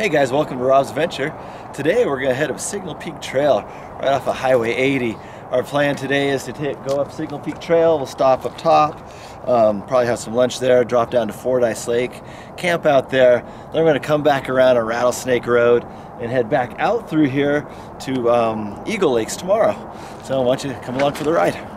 Hey guys, welcome to Rob's Adventure. Today we're to head up Signal Peak Trail right off of Highway 80. Our plan today is to take, go up Signal Peak Trail, we'll stop up top, um, probably have some lunch there, drop down to Fordyce Lake, camp out there, then we're to come back around a Rattlesnake Road and head back out through here to um, Eagle Lakes tomorrow. So I want you to come along for the ride.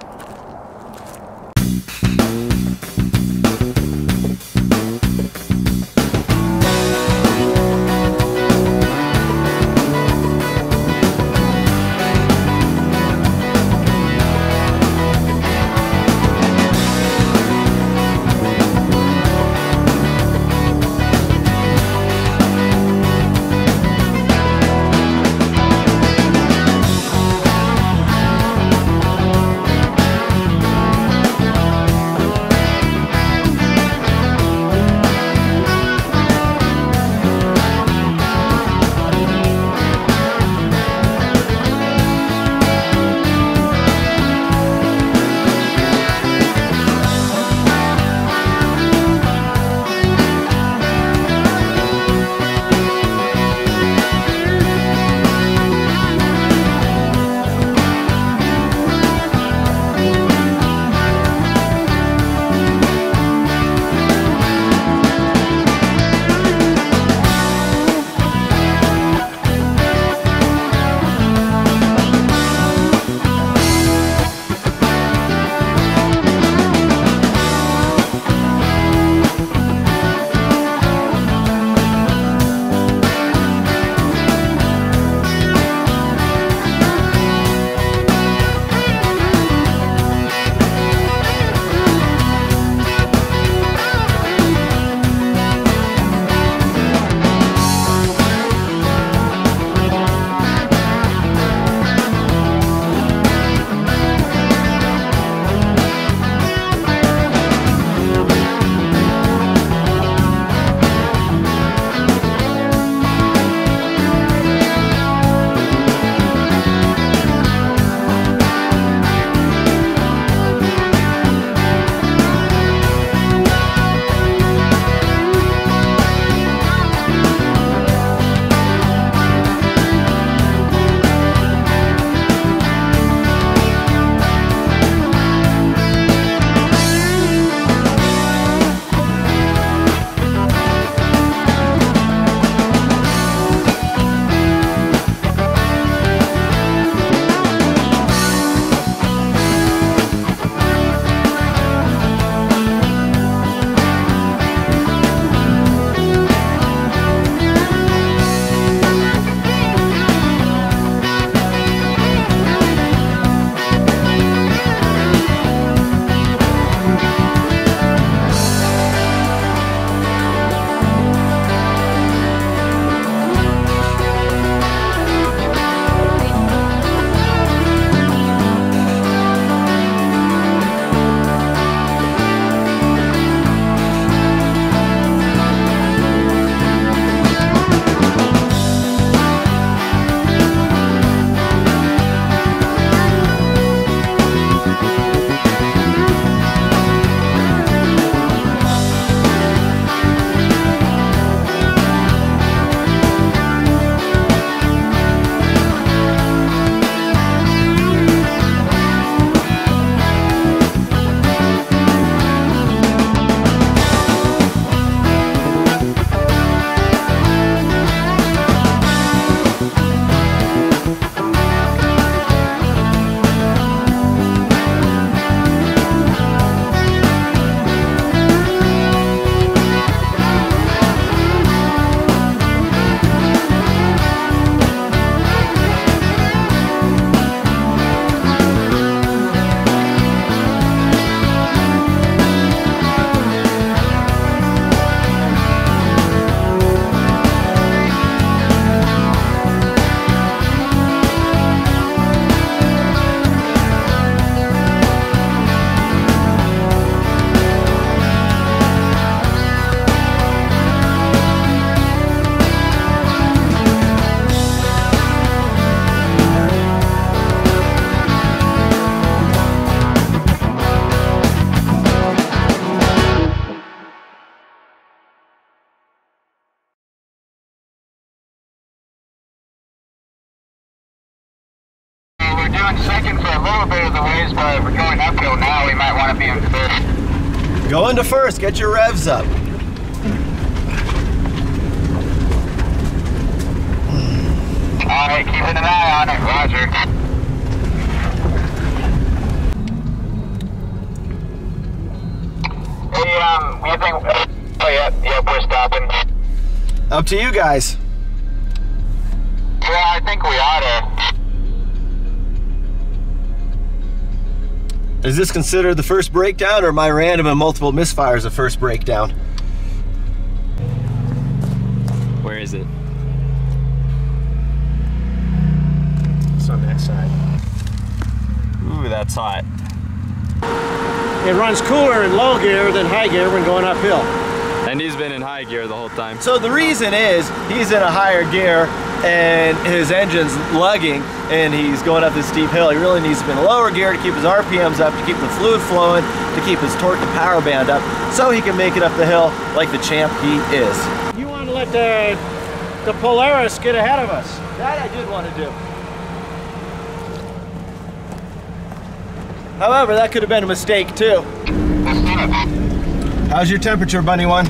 First. First, get your revs up. All right, keeping an eye on it, Roger. Hey, um, you think? Oh, yep, we're stopping. Up to you guys. Yeah, I think we oughta. Is this considered the first breakdown or my random and multiple misfires the first breakdown? Where is it? It's on that side. Ooh, that's hot. It runs cooler in low gear than high gear when going uphill. And he's been in high gear the whole time. So the reason is he's in a higher gear and his engine's lugging and he's going up this steep hill. He really needs to be in lower gear to keep his RPMs up, to keep the fluid flowing, to keep his torque to power band up so he can make it up the hill like the champ he is. You want to let the, the Polaris get ahead of us. That I did want to do. However, that could have been a mistake too. How's your temperature, Bunny One?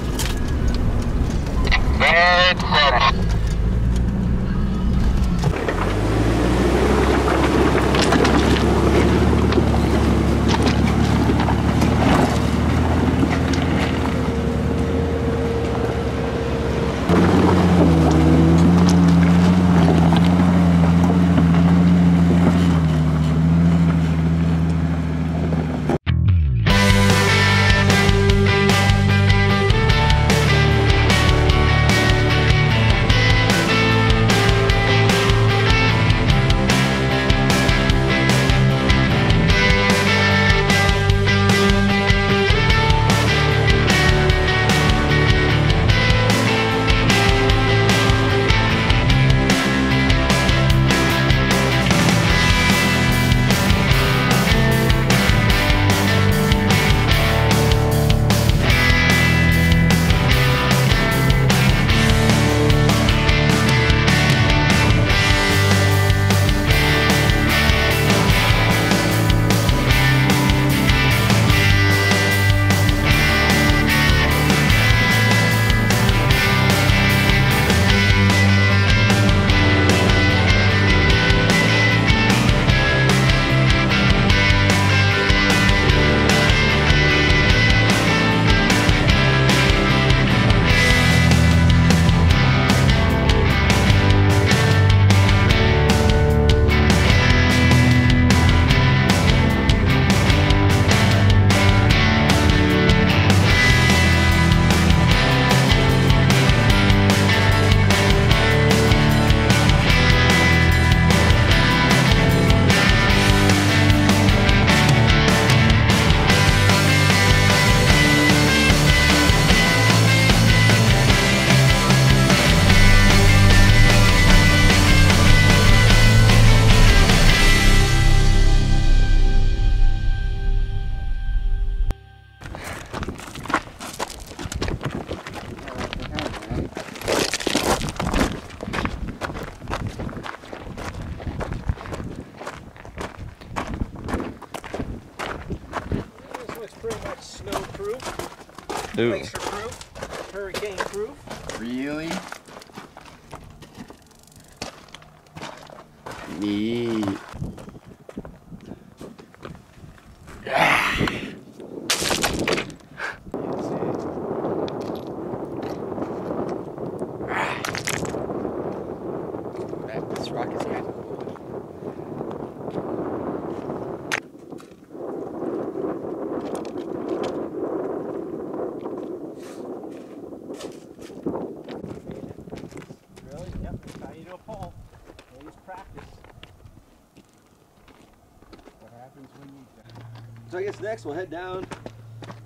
Next we'll head down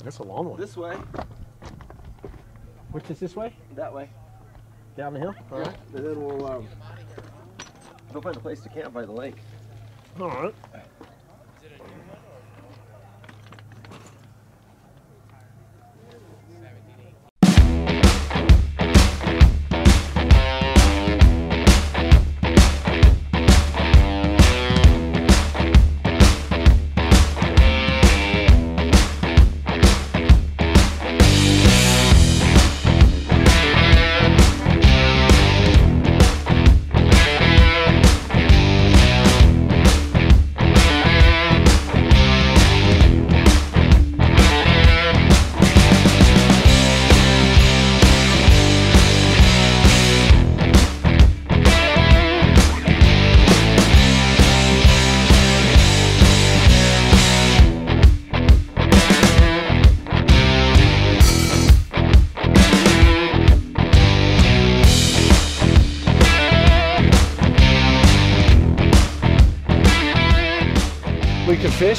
That's a long one. this way, Which is this way? that way. Down the hill. All right. And then we'll um, go find a place to camp by the lake. All right.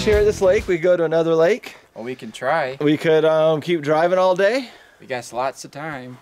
Here at this lake. We go to another lake. Well, we can try. We could um, keep driving all day. We got lots of time.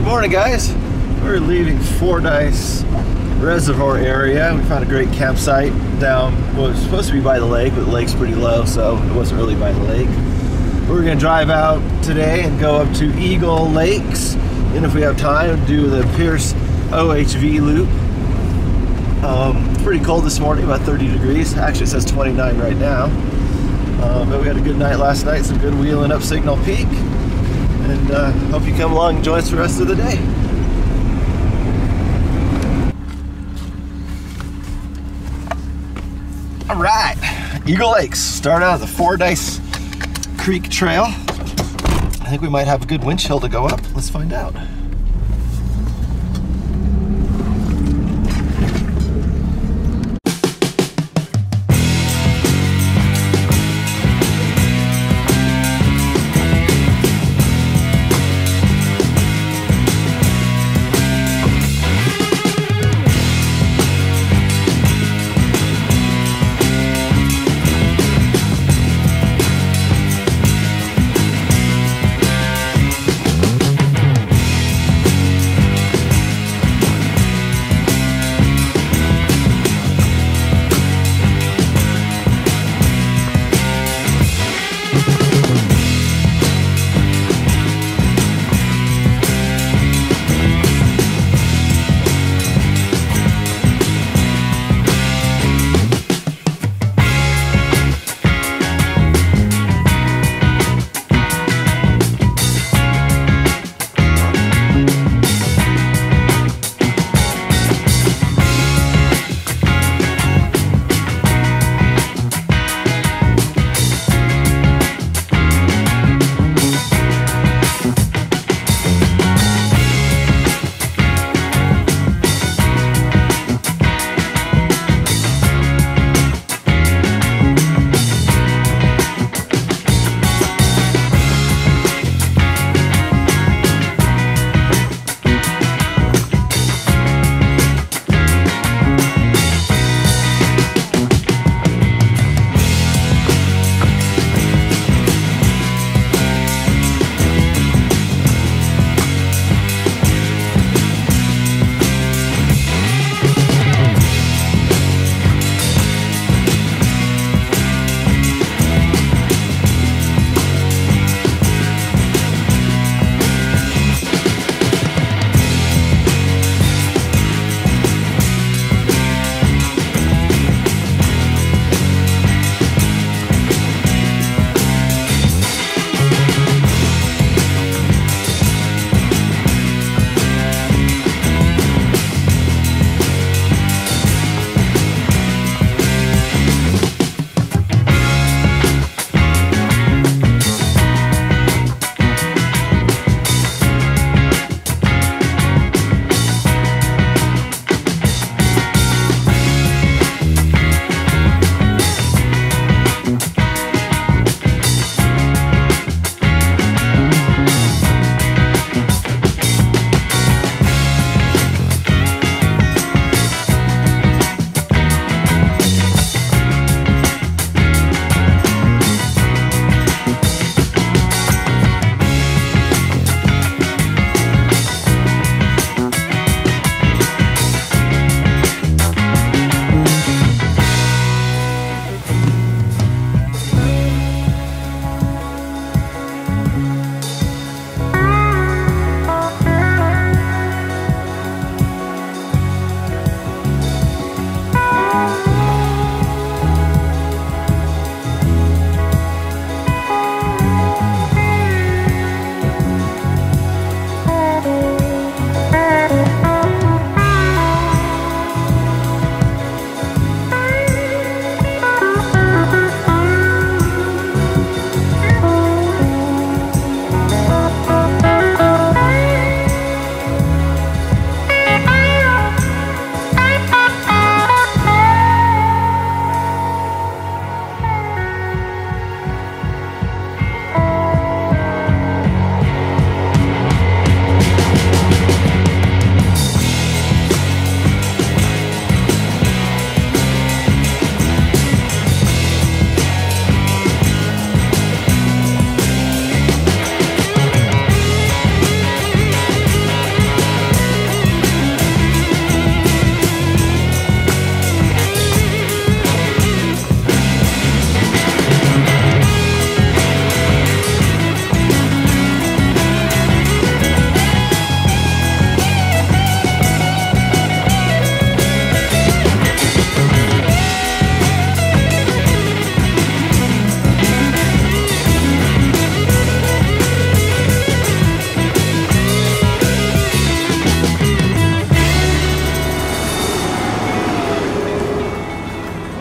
Good morning, guys. We're leaving Fordyce Reservoir area. We found a great campsite down. Well, it was supposed to be by the lake, but the lake's pretty low, so it wasn't really by the lake. We're gonna drive out today and go up to Eagle Lakes, and if we have time, do the Pierce OHV loop. Um, pretty cold this morning, about 30 degrees. Actually, it says 29 right now. Um, but we had a good night last night, some good wheeling up Signal Peak and uh, hope you come along and join us the rest of the day. All right, Eagle Lakes. Start out at the Dice Creek Trail. I think we might have a good winch hill to go up. Let's find out.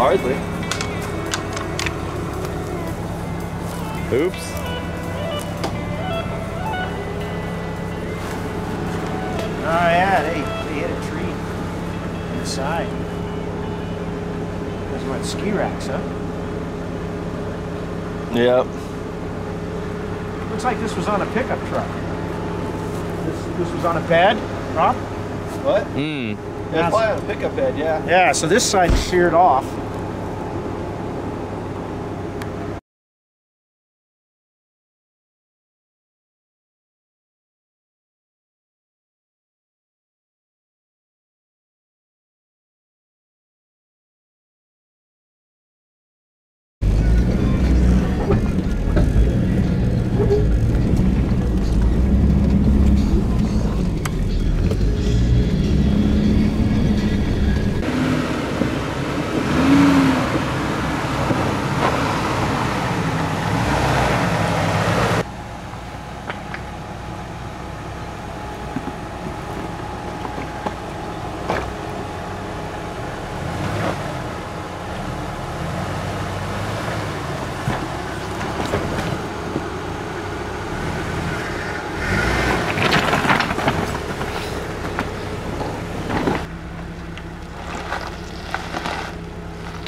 Hardly. Oops. Oh yeah, they, they hit a tree on the side. Those what, ski racks, huh? Yep. Looks like this was on a pickup truck. This, this was on a bed, Rob? What? Mmm. Yeah, it's probably on a pickup bed, yeah. Yeah, so this side sheared off.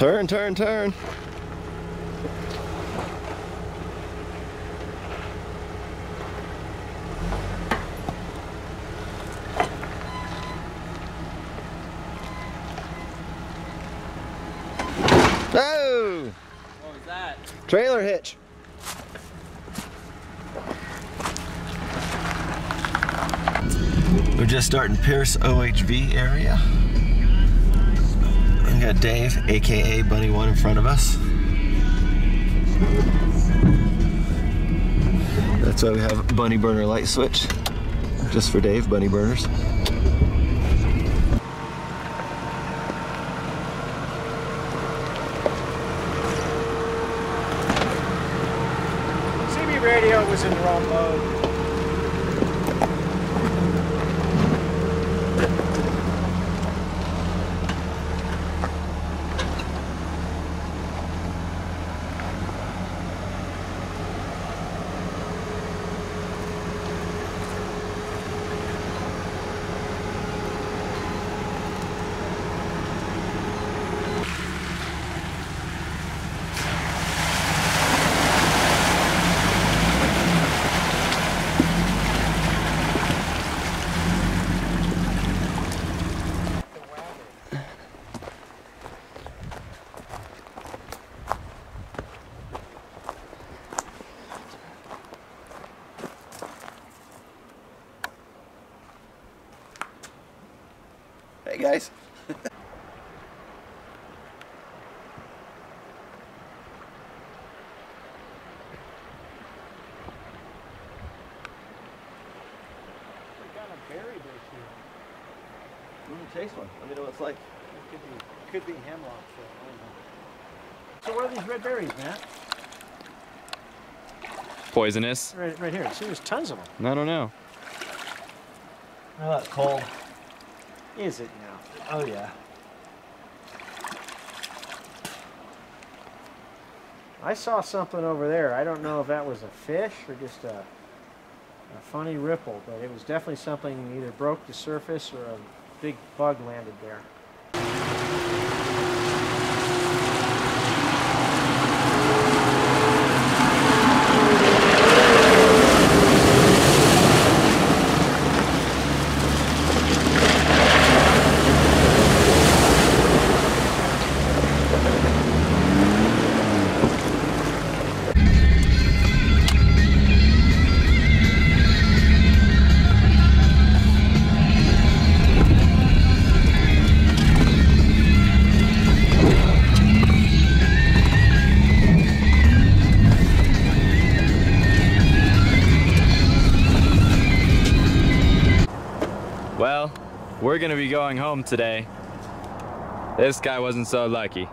Turn, turn, turn. Oh! What was that? Trailer hitch. We're just starting Pierce OHV area. Got Dave, aka Bunny One, in front of us. That's why we have bunny burner light switch. Just for Dave, bunny burners. CB radio was in the wrong mode. Hey guys. Mm, taste one. Let me know what it's like. Could be, could be hemlock. So, I don't know. so what are these red berries, Matt? Poisonous? Right, right here. See, there's tons of them. I don't know. Oh, that's cold. Is it now? Oh yeah. I saw something over there. I don't know if that was a fish or just a, a funny ripple, but it was definitely something either broke the surface or a big bug landed there. Going home today. This guy wasn't so lucky.